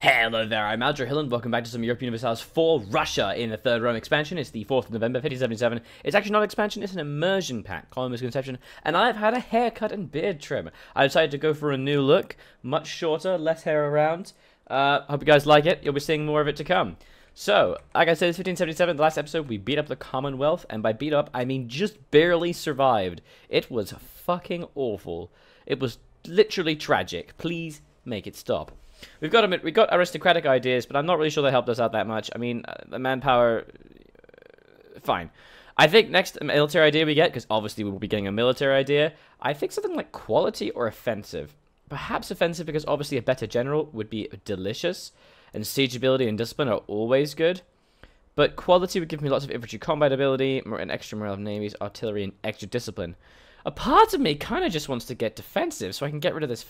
Hello there, I'm Aldrahill and welcome back to some Europa Universalis for Russia in the Third Rome expansion. It's the 4th of November, 1577. It's actually not an expansion, it's an immersion pack, common misconception. And I've had a haircut and beard trim. I decided to go for a new look, much shorter, less hair around. Uh, hope you guys like it, you'll be seeing more of it to come. So, like I said, it's 1577, the last episode, we beat up the Commonwealth, and by beat up, I mean just barely survived. It was fucking awful. It was literally tragic. Please make it stop. We've got we got aristocratic ideas, but I'm not really sure they helped us out that much. I mean, uh, the manpower, uh, fine. I think next military idea we get, because obviously we will be getting a military idea, I think something like quality or offensive. Perhaps offensive because obviously a better general would be delicious, and siege ability and discipline are always good. But quality would give me lots of infantry combat ability, an extra morale of navies, artillery, and extra discipline. A part of me kind of just wants to get defensive so I can get rid of this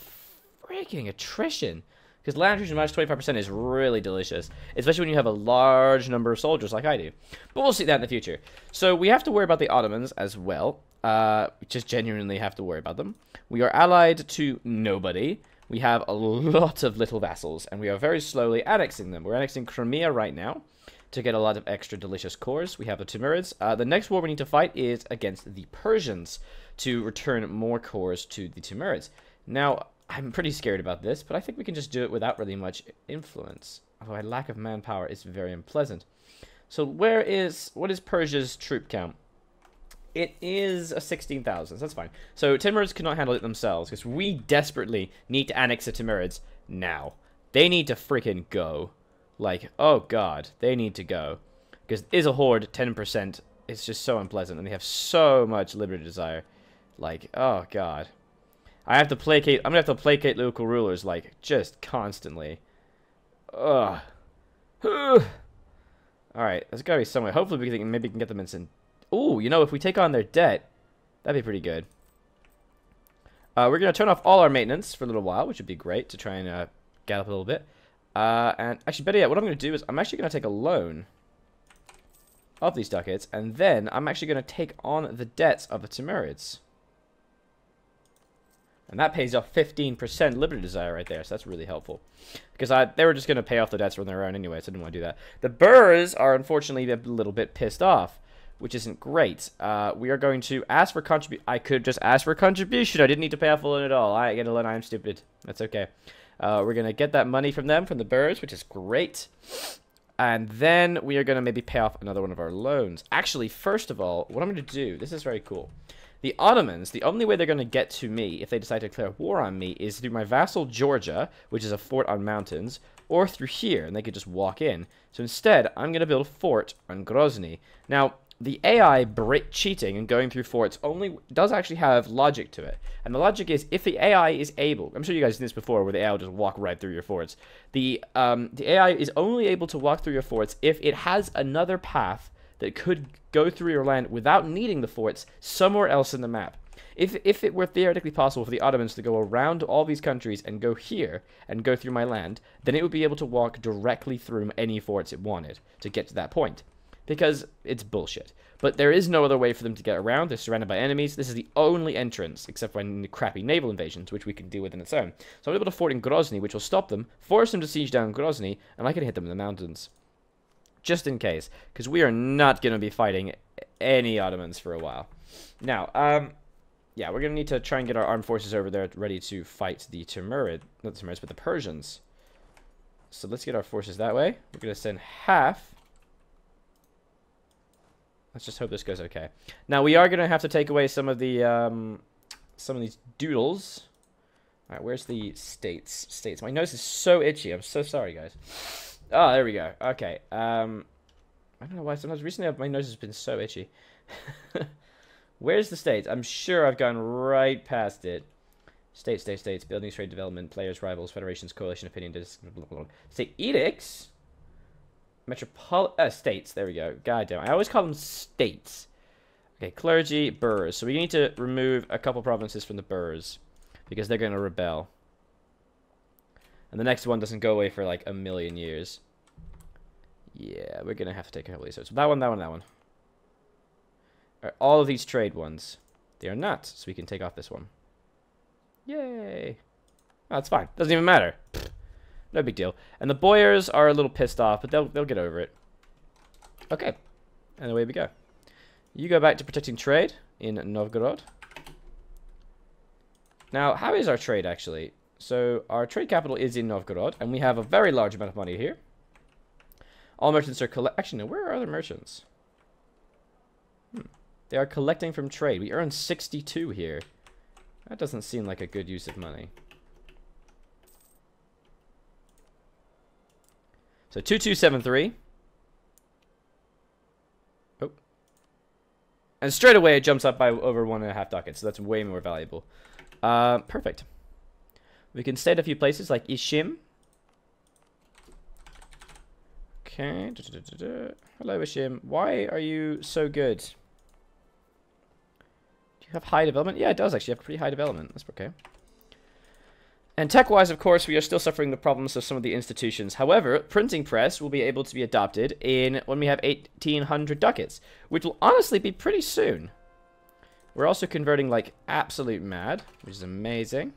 freaking attrition. Because land attrition minus 25% is really delicious, especially when you have a large number of soldiers like I do. But we'll see that in the future. So we have to worry about the Ottomans as well. Uh, we just genuinely have to worry about them. We are allied to nobody. We have a lot of little vassals, and we are very slowly annexing them. We're annexing Crimea right now to get a lot of extra delicious cores. We have the Timurids. Uh, the next war we need to fight is against the Persians to return more cores to the Timurids. Now, I'm pretty scared about this, but I think we can just do it without really much influence. Although my lack of manpower is very unpleasant. So where is, what is Persia's troop count? It is a 16,000, so that's fine. So Timurids cannot handle it themselves, because we desperately need to annex the Timurids now. They need to freaking go. Like, oh god, they need to go. Because is a horde 10%, it's just so unpleasant, and they have so much liberty desire. Like, oh god. I have to placate. I'm gonna have to placate local rulers like just constantly. Ugh. All right, there's gotta be some way. Hopefully, we can maybe we can get them in some. Ooh, you know, if we take on their debt, that'd be pretty good. Uh, we're gonna turn off all our maintenance for a little while, which would be great to try and uh, get up a little bit. Uh, and actually, better yet, what I'm gonna do is I'm actually gonna take a loan of these ducats, and then I'm actually gonna take on the debts of the Timurids. And that pays off 15% Liberty Desire right there, so that's really helpful. Because I, they were just going to pay off the debts on their own anyway, so I didn't want to do that. The Boyars are unfortunately a little bit pissed off, which isn't great. Uh, we are going to ask for contribution. I could just ask for contribution. I didn't need to pay off a loan at all. I get a loan. I'm stupid. That's okay. Uh, we're going to get that money from them, from the Boyars, which is great. And then we are going to maybe pay off another one of our loans. Actually, first of all, what I'm going to do, this is very cool. The Ottomans, the only way they're going to get to me if they decide to declare war on me is through my vassal Georgia, which is a fort on mountains, or through here, and they could just walk in. So instead, I'm going to build a fort on Grozny. Now, the AI break cheating and going through forts only does actually have logic to it. And the logic is if the AI is able, I'm sure you guys did this before where the AI will just walk right through your forts. The um, the AI is only able to walk through your forts if it has another path that could go through your land without needing the forts somewhere else in the map. If, if it were theoretically possible for the Ottomans to go around all these countries and go here and go through my land, then it would be able to walk directly through any forts it wanted to get to that point. Because it's bullshit. But there is no other way for them to get around. They're surrounded by enemies. This is the only entrance, except for any crappy naval invasions, which we can deal with in its own. So I'm able to fort in Grozny, which will stop them, force them to siege down Grozny, and I can hit them in the mountains just in case, because we are not going to be fighting any Ottomans for a while. Now, um, yeah, we're going to need to try and get our armed forces over there ready to fight the Timurid, not the Timurids, but the Persians. So let's get our forces that way. We're going to send half. Let's just hope this goes okay. Now, we are going to have to take away some of the, um, some of these doodles. All right, where's the states? States. My nose is so itchy. I'm so sorry, guys. Oh, there we go. Okay. Um, I don't know why. Sometimes recently my nose has been so itchy. Where's the states? I'm sure I've gone right past it. State, state, states, buildings, trade development, players, rivals, federations, coalition, opinion, blah, blah, blah. state edicts, metropol uh, states. There we go. God damn, I always call them states. Okay, clergy, boyars. So we need to remove a couple provinces from the boyars because they're going to rebel. And the next one doesn't go away for like a million years. Yeah, we're going to have to take a couple of these. So that one, that one, that one. Right, all of these trade ones. They are not, so we can take off this one. Yay. Oh, that's fine. Doesn't even matter. No big deal. And the Boyars are a little pissed off, but they'll they'll get over it. Okay. And away we go. You go back to protecting trade in Novgorod. Now, how is our trade actually? So our trade capital is in Novgorod, and we have a very large amount of money here. All merchants are collect. Actually, no. Where are the merchants? Hmm. They are collecting from trade. We earn 62 here. That doesn't seem like a good use of money. So 2273. Oh. And straight away it jumps up by over one and a half ducats, so that's way more valuable. Uh, perfect. We can stay at a few places like Ishim. Okay. Da, da, da, Hello, Ishim. Why are you so good? Do you have high development? Yeah, it does actually have pretty high development. That's okay. And tech-wise, of course, we are still suffering the problems of some of the institutions. However, printing press will be able to be adopted in when we have 1,800 ducats, which will honestly be pretty soon. We're also converting like absolute mad, which is amazing.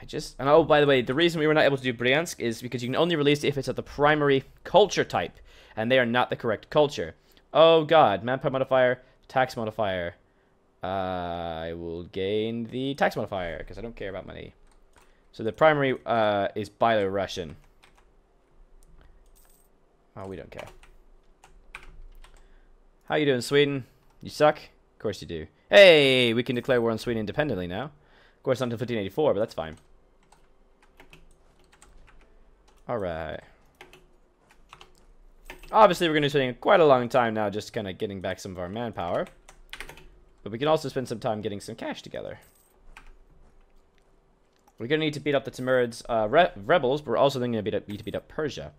I just... And oh, by the way, the reason we were not able to do Bryansk is because you can only release it if it's at the primary culture type. And they are not the correct culture. Oh god, manpower modifier, tax modifier. Uh, I will gain the tax modifier because I don't care about money. So the primary uh, is Byelorussian. Oh, we don't care. How you doing, Sweden? You suck? Of course you do. Hey, we can declare war on Sweden independently now. Of course, not until 1584, but that's fine. Alright. Obviously, we're going to be spending quite a long time now just kind of getting back some of our manpower. But we can also spend some time getting some cash together. We're going to need to beat up the Timurids uh, re rebels, but we're also then going to need to beat up Persia.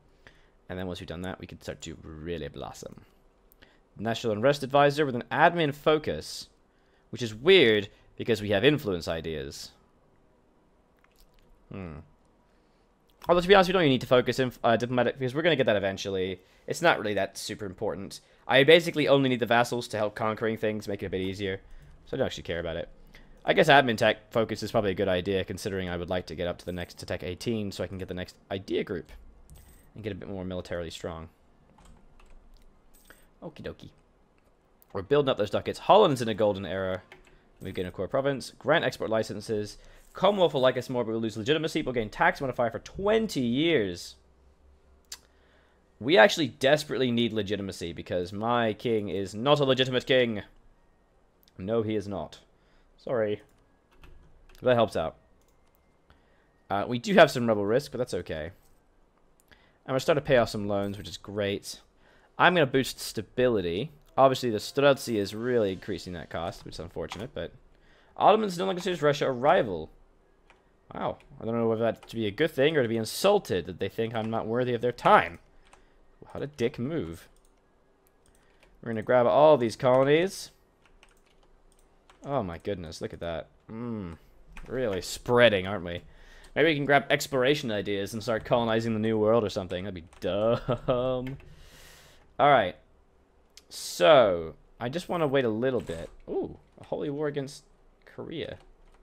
And then once we've done that, we can start to really blossom. National Unrest Advisor with an admin focus, which is weird because we have influence ideas. Hmm. Although, to be honest, we don't even need to focus in uh, diplomatic, because we're going to get that eventually. It's not really that super important. I basically only need the vassals to help conquering things, make it a bit easier. So I don't actually care about it. I guess admin tech focus is probably a good idea, considering I would like to get up to the next to tech 18 so I can get the next idea group and get a bit more militarily strong. Okie dokie. We're building up those ducats. Holland's in a golden era. We gain a core province. Grant export licenses. Commonwealth will like us more, but we'll lose legitimacy. We'll gain tax modifier for 20 years. We actually desperately need legitimacy because my king is not a legitimate king. No, he is not. Sorry. That helps out. Uh, we do have some rebel risk, but that's okay. I'm going to start to pay off some loans, which is great. I'm going to boost stability. Obviously, the Streltsy is really increasing that cost, which is unfortunate, but... Ottomans no longer considers Russia a rival. Wow. I don't know whether that to be a good thing or to be insulted that they think I'm not worthy of their time. What a dick move. We're going to grab all these colonies. Oh my goodness, look at that. Mmm. Really spreading, aren't we? Maybe we can grab exploration ideas and start colonizing the new world or something. That'd be dumb. Alright. So, I just want to wait a little bit. Ooh, a holy war against Korea.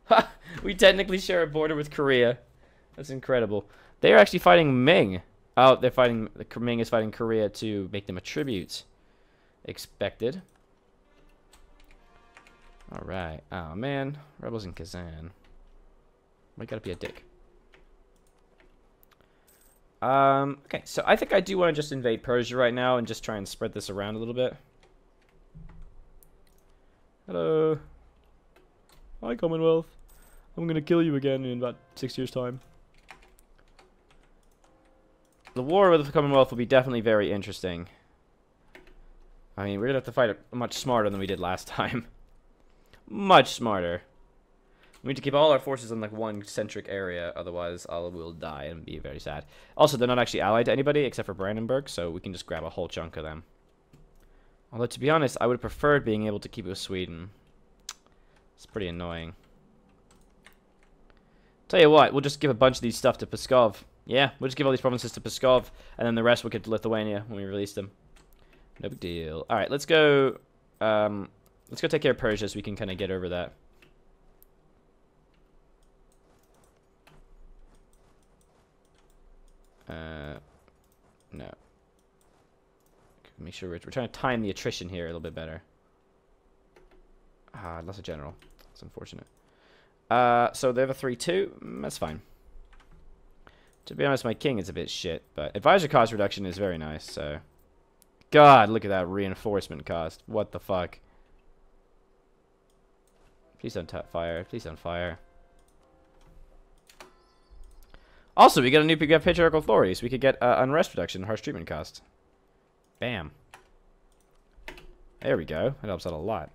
We technically share a border with Korea. That's incredible. They're actually fighting Ming. Oh, they're fighting... The Ming is fighting Korea to make them a tribute. Expected. Alright. Oh, man. Rebels in Kazan. We gotta be a dick. Um, okay, so I think I do want to just invade Persia right now and just try and spread this around a little bit. Hello. Hi, Commonwealth. I'm gonna kill you again in about six years' time. The war with the Commonwealth will be definitely very interesting. I mean, we're gonna have to fight it much smarter than we did last time. much smarter. We need to keep all our forces in like one centric area, otherwise I will die and be very sad. Also, they're not actually allied to anybody except for Brandenburg, so we can just grab a whole chunk of them. Although, to be honest, I would have preferred being able to keep it with Sweden. It's pretty annoying. Tell you what, we'll just give a bunch of these stuff to Pskov. Yeah, we'll just give all these provinces to Pskov, and then the rest we'll get to Lithuania when we release them. No big deal. Alright, let's go... Um, let's go take care of Persia so we can kind of get over that. Uh, no. Make sure we're, we're trying to time the attrition here a little bit better. Ah, lost a general. That's unfortunate. Uh, so they have a 3-2. Mm, that's fine. To be honest, my king is a bit shit, but advisor cost reduction is very nice, so... God, look at that reinforcement cost. What the fuck? Please don't fire. Please don't fire. Also, we get a new we got patriarchal authority, so we could get uh, unrest reduction, harsh treatment cost. Bam. There we go. That helps out a lot.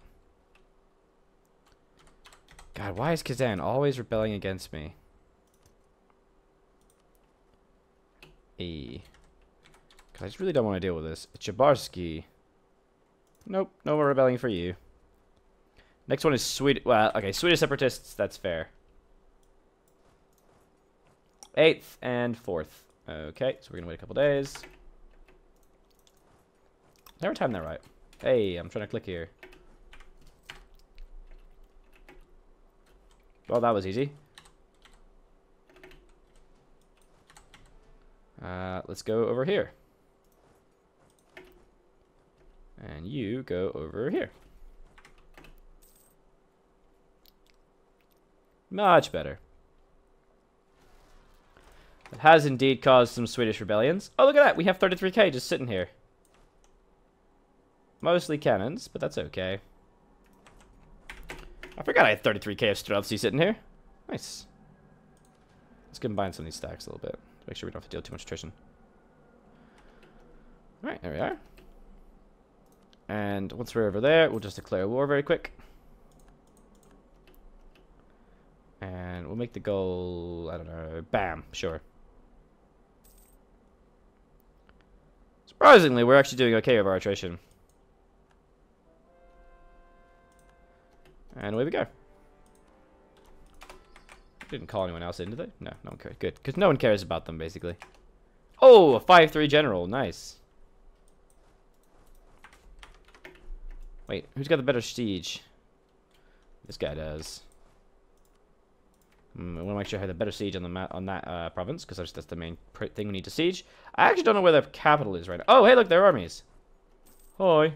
God, why is Kazan always rebelling against me? E. I just really don't want to deal with this. Chabarsky. Nope, no more rebelling for you. Next one is Swedish. Well, okay, Swedish separatists. That's fair. Eighth and fourth. Okay, so we're gonna wait a couple days. Never timed that right. Hey, I'm trying to click here. Well, that was easy. Uh, let's go over here. And you go over here. Much better. It has indeed caused some Swedish rebellions. Oh, look at that. We have 33k just sitting here. Mostly cannons, but that's okay. I forgot I had 33k of Streltsy sitting here. Nice. Let's combine some of these stacks a little bit. Make sure we don't have to deal too much attrition. Alright, there we are. And once we're over there, we'll just declare war very quick. And we'll make the goal, I don't know, bam, sure. Surprisingly, we're actually doing okay with our attrition. And away we go. Didn't call anyone else in, did they? No, no one cares. Good, because no one cares about them, basically. Oh, a 5-3 general. Nice. Wait, who's got the better siege? This guy does. Mm, I want to make sure I have the better siege on the on that uh, province because that's, that's the main thing we need to siege. I actually don't know where the capital is right now. Oh, hey, look, there are armies. Hi.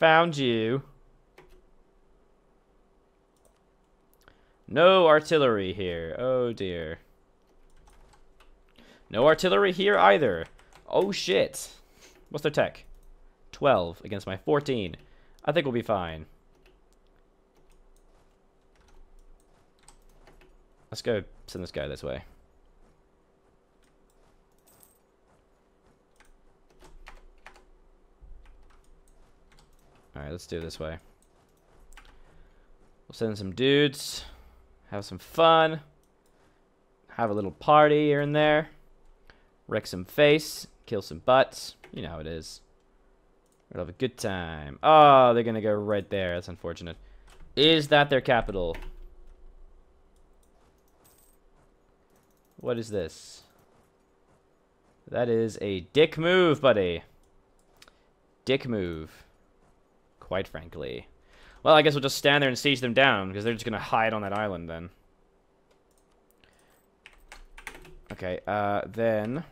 Found you. No artillery here. Oh, dear. No artillery here either. Oh, shit. What's their tech? 12 against my 14. I think we'll be fine. Let's go send this guy this way. Alright, let's do it this way. We'll send some dudes. Have some fun. Have a little party here and there. Wreck some face. Kill some butts. You know how it is. We'll have a good time. Oh, they're going to go right there. That's unfortunate. Is that their capital? What is this? That is a dick move, buddy. Dick move. Quite frankly. Well, I guess we'll just stand there and siege them down, because they're just going to hide on that island then. Okay, uh, then...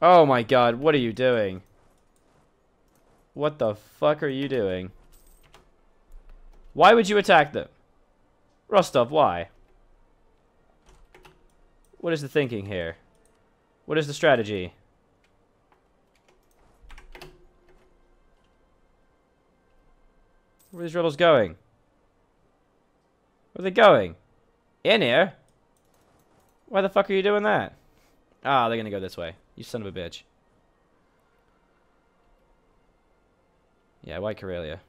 Oh my god, what are you doing? What the fuck are you doing? Why would you attack them? Rostov, why? What is the thinking here? What is the strategy? Where are these rebels going? Where are they going? In here? Why the fuck are you doing that? Ah, they're gonna go this way. You son of a bitch. Yeah, White Karelia.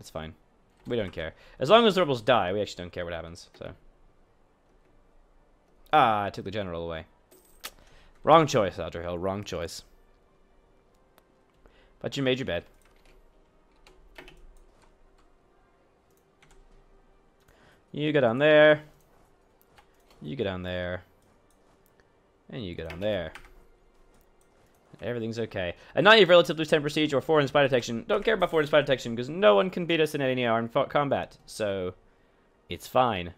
It's fine. We don't care. As long as the rebels die, we actually don't care what happens, so. Ah, I took the general away. Wrong choice, Hill. Wrong choice. But you made your bed. You go down there. You go down there. And you go down there. Everything's okay. A knight of relatively 10 prestige or foreign spy detection. Don't care about foreign spy detection because no one can beat us in any armed combat. So, it's fine.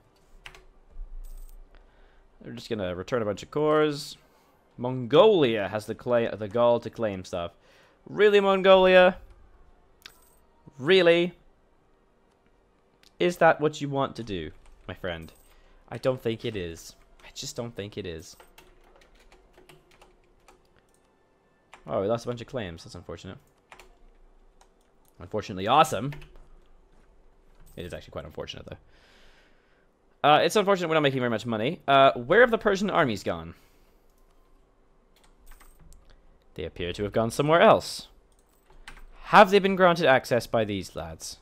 We're just gonna return a bunch of cores. Mongolia has the claim, the gall to claim stuff. Really, Mongolia? Really? Is that what you want to do, my friend? I don't think it is. I just don't think it is. Oh, we lost a bunch of claims. That's unfortunate. Unfortunately awesome. It is actually quite unfortunate, though. Uh, it's unfortunate we're not making very much money. Uh, where have the Persian armies gone? They appear to have gone somewhere else. Have they been granted access by these lads?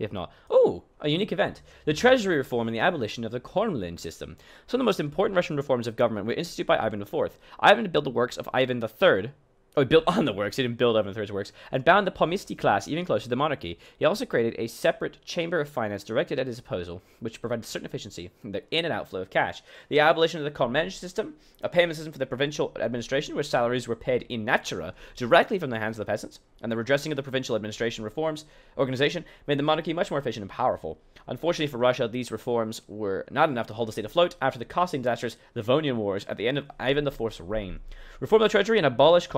If not, oh, a unique event. The treasury reform and the abolition of the Kormlenie system. Some of the most important Russian reforms of government were instituted by Ivan IV. Ivan built the works of Ivan III, Oh, he built on the works. He didn't build Ivan III's works. And bound the Pomisti class even closer to the monarchy. He also created a separate chamber of finance directed at his disposal, which provided certain efficiency in the in and outflow of cash. The abolition of the Kormlenie system, a payment system for the provincial administration, where salaries were paid in natura directly from the hands of the peasants, and the redressing of the provincial administration reforms organization made the monarchy much more efficient and powerful. Unfortunately for Russia, these reforms were not enough to hold the state afloat after the costly disastrous Livonian Wars at the end of Ivan IV's reign. Reform the treasury and abolish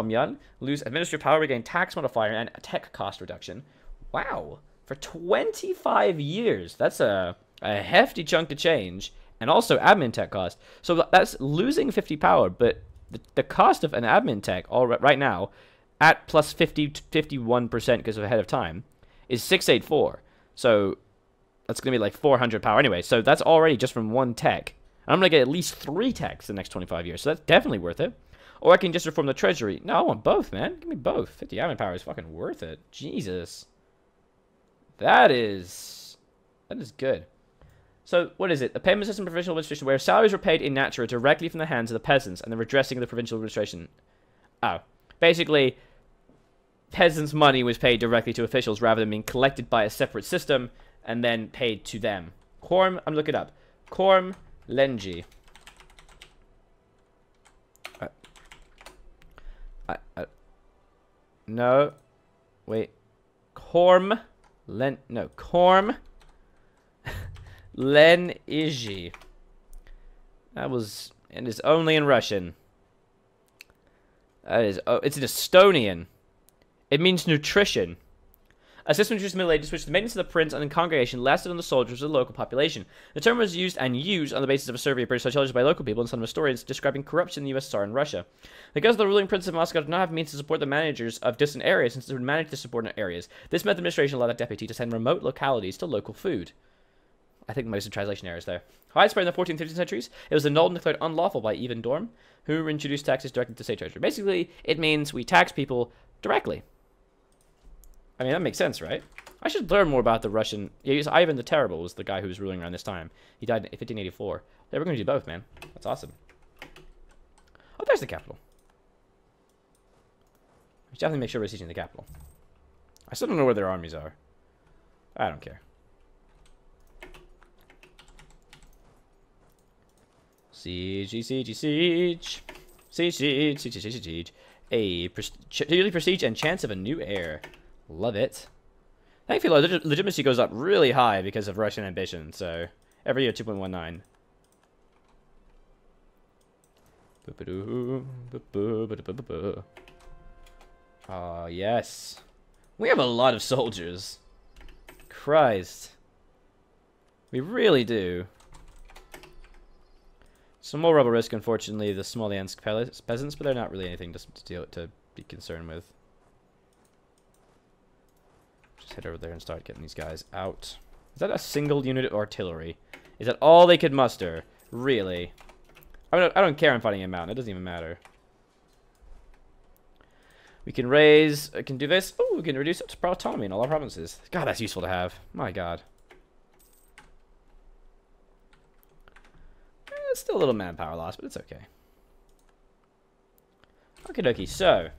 Lose administrative power, regain tax modifier, and tech cost reduction. Wow. For 25 years. That's a, a hefty chunk of change. And also admin tech cost. So that's losing 50 power, but the, the cost of an admin tech all right, right now at plus 50 51% because of ahead of time is 684. So that's going to be like 400 power anyway. So that's already just from one tech. I'm going to get at least three techs in the next 25 years. So that's definitely worth it. Or I can just reform the treasury. No, I want both, man. Give me both. 50 admin power is fucking worth it. Jesus. That is... That is good. So, what is it? The payment system provincial administration where salaries were paid in natura directly from the hands of the peasants and the redressing of the provincial administration. Oh. Basically, peasants' money was paid directly to officials rather than being collected by a separate system and then paid to them. Korm, I'm looking up. Korm Lenji. I, I, no. Wait. Korm. Len. No. Korm. Len Iji. That was. And It is only in Russian. That is. Oh, it's in Estonian. It means nutrition. A system introduced in the Middle Ages which the maintenance of the prince and the congregation lasted on the soldiers of the local population. The term was used and used on the basis of a survey of British sociologists by local people and some historians describing corruption in the USSR and Russia. Because the ruling prince of Moscow did not have means to support the managers of distant areas since they would manage the subordinate areas, this meant the administration allowed a deputy to send remote localities to local food. I think most of the translation errors there. Widespread in the 14th and 15th centuries, it was annulled and declared unlawful by Ivan Dorm, who introduced taxes directly to state treasury. Basically, it means we tax people directly. I mean, that makes sense, right? I should learn more about the Russian... Yeah, Ivan the Terrible was the guy who was ruling around this time. He died in 1584. Yeah, we're going to do both, man. That's awesome. Oh, there's the capital. We should definitely make sure we're sieging the capital. I still don't know where their armies are. I don't care. Siege, siege, siege. Siege, siege, siege, siege, siege. A yearly prestige and chance of a new heir. Love it. Thankfully, leg legitimacy goes up really high because of Russian ambition, so every year 2.19. Ah, yes. We have a lot of soldiers. Christ. We really do. Some more rebel risk, unfortunately, the Smolensk peasants, but they're not really anything to, to, deal, to be concerned with. Head over there and start getting these guys out. Is that a single unit of artillery? Is that all they could muster? Really? I, mean, I don't care I'm fighting a mountain. It doesn't even matter. We can raise... I can do this. Oh, we can reduce it to autonomy in all our provinces. God, that's useful to have. My God. Eh, it's still a little manpower loss, but it's okay. Okie dokie, so...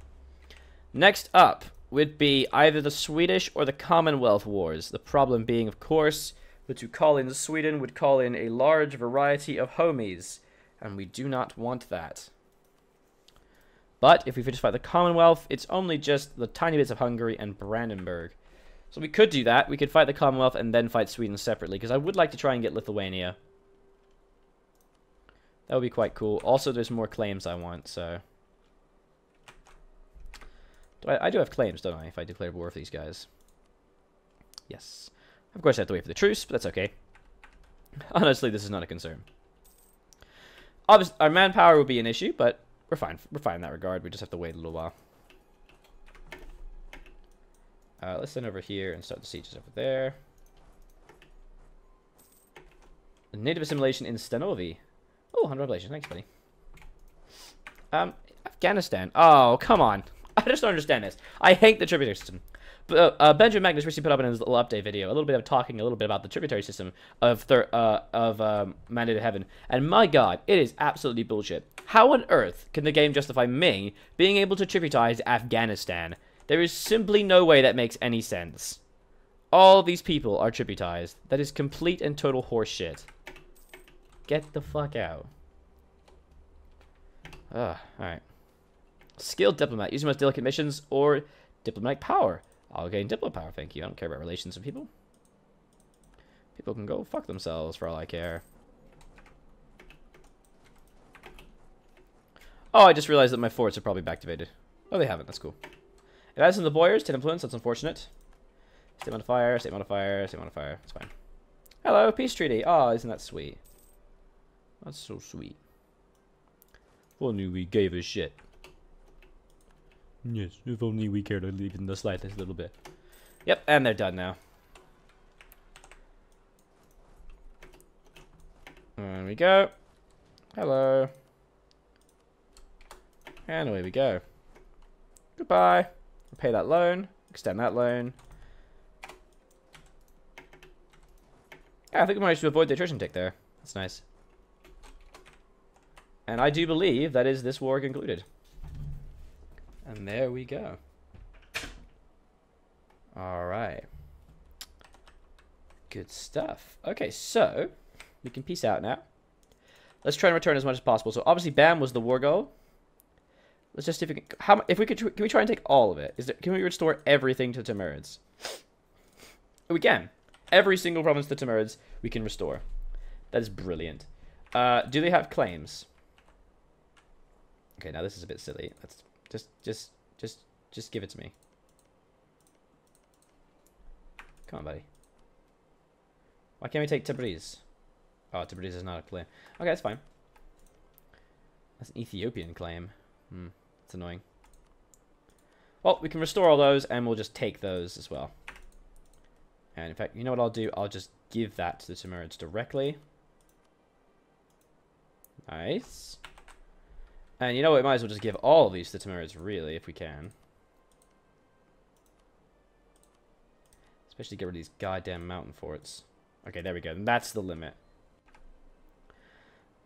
Next up, would be either the Swedish or the Commonwealth Wars. The problem being, of course, that to call in Sweden would call in a large variety of homies, and we do not want that. But if we fight the Commonwealth, it's only just the tiny bits of Hungary and Brandenburg. So we could do that. We could fight the Commonwealth and then fight Sweden separately, because I would like to try and get Lithuania. That would be quite cool. Also, there's more claims I want, so... Do I, I do have claims, don't I, if I declare war for these guys? Yes. Of course, I have to wait for the truce, but that's okay. Honestly, this is not a concern. Obviously, our manpower will be an issue, but we're fine. We're fine in that regard. We just have to wait a little while. Uh, let's send over here and start the sieges over there. Native assimilation in Stanovi. Oh, 100 population. Thanks, buddy. Um, Afghanistan. Oh, come on. I just don't understand this. I hate the tributary system. But uh, uh, Benjamin Magnus recently put up in his little update video a little bit of talking a little bit about the tributary system of thir- uh, of um, Mandate of Heaven, and my God, it is absolutely bullshit. How on earth can the game justify me being able to tributize Afghanistan? There is simply no way that makes any sense. All these people are tributized. That is complete and total horseshit. Get the fuck out. Ugh, alright. Skilled diplomat. Use most delicate missions or diplomatic power. I'll gain diplomat power, thank you. I don't care about relations with people. People can go fuck themselves for all I care. Oh, I just realized that my forts are probably back activated. Oh, they haven't. That's cool. Adds in the boyars, 10 influence. That's unfortunate. Stay modifier, stay modifier, stay modifier. That's fine. Hello, peace treaty. Oh, isn't that sweet? That's so sweet. Only we gave a shit. Yes, if only we cared even the slightest little bit. Yep, and they're done now. There we go. Hello. And away we go. Goodbye. Pay that loan. Extend that loan. Yeah, I think we managed to avoid the attrition tick there. That's nice. And I do believe that is this war concluded. And there we go. Alright. Good stuff. Okay, so we can peace out now. Let's try and return as much as possible. So obviously BAM was the war goal. Let's just see if we can, how if we could can we try and take all of it? Is there can we restore everything to Timurids? We can. Every single province to Timurids we can restore. That is brilliant. Uh, do they have claims? Okay, now this is a bit silly. Let's just just just just give it to me. Come on, buddy. Why can't we take Tabriz? Oh, Tabriz is not a claim. Okay, that's fine. That's an Ethiopian claim. Hmm. It's annoying. Well, we can restore all those, and we'll just take those as well. And in fact, you know what I'll do? I'll just give that to the Timurids directly. Nice. And you know what? We might as well just give all these to Timurids, really, if we can. Especially get rid of these goddamn mountain forts. Okay, there we go. And that's the limit.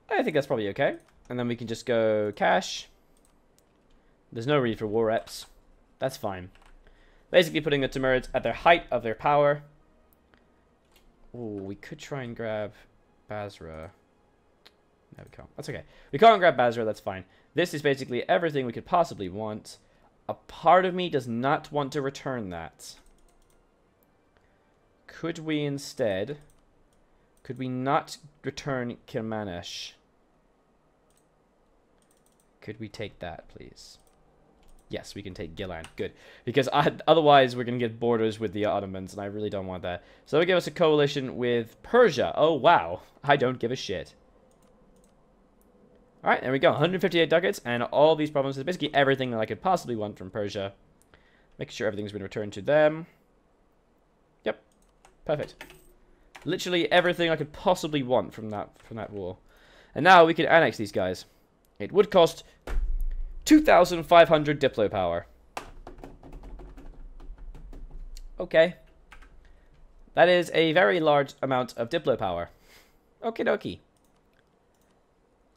I think that's probably okay. And then we can just go cash. There's no need for war reps. That's fine. Basically putting the Timurids at their height of their power. Oh, we could try and grab Basra. No, we can't. That's okay. We can't grab Basra, that's fine. This is basically everything we could possibly want. A part of me does not want to return that. Could we instead... Could we not return Kilmanesh? Could we take that, please? Yes, we can take Gilan. Good. Because I, otherwise we're going to get borders with the Ottomans, and I really don't want that. So they give us a coalition with Persia. Oh, wow. I don't give a shit. Alright, there we go. 158 ducats, and all these problems provinces, basically everything that I could possibly want from Persia. Make sure everything's been returned to them. Yep. Perfect. Literally everything I could possibly want from that from that war. And now we can annex these guys. It would cost 2,500 Diplo power. Okay. That is a very large amount of Diplo power. Okie dokie.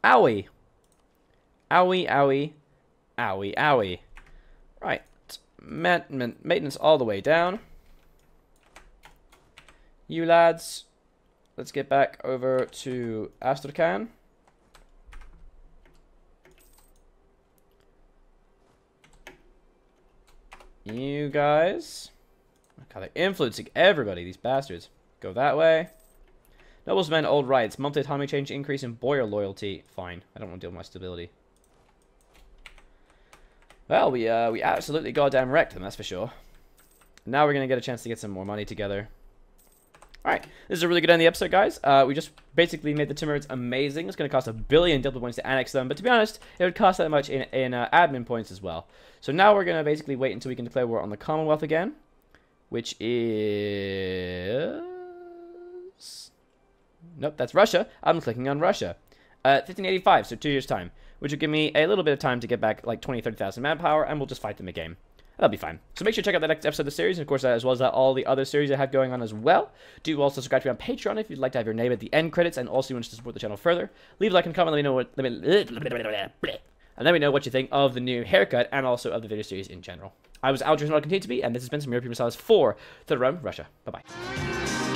Owie. Owie, owie. Owie, owie. Right. maintenance all the way down. You lads, let's get back over to Astrakhan. You guys. God, they're influencing everybody, these bastards. Go that way. Nobles men, old rights. Monthly autonomy change, increase in boyar loyalty. Fine. I don't want to deal with my stability. Well, we uh, we absolutely goddamn wrecked them, that's for sure. Now we're going to get a chance to get some more money together. Alright, this is a really good end of the episode, guys. Uh, we just basically made the Timurids amazing. It's going to cost a billion double points to annex them, but to be honest, it would cost that much in, in uh, admin points as well. So now we're going to basically wait until we can declare war on the Commonwealth again, which is... Nope, that's Russia. I'm clicking on Russia. Uh, 1585, so two years' time, which will give me a little bit of time to get back like 20, 30,000 manpower, and we'll just fight them again. That'll be fine. So make sure to check out the next episode of the series, and of course, as well as that, all the other series I have going on as well. Do also subscribe to me on Patreon if you'd like to have your name at the end credits, and also you want to support the channel further. Leave a like and comment. Let me know what. Let me, and let me know what you think of the new haircut and also of the video series in general. I was Aldrahill, and I'll continue to be, and this has been some European Messiahs for the Rome, Russia. Bye bye.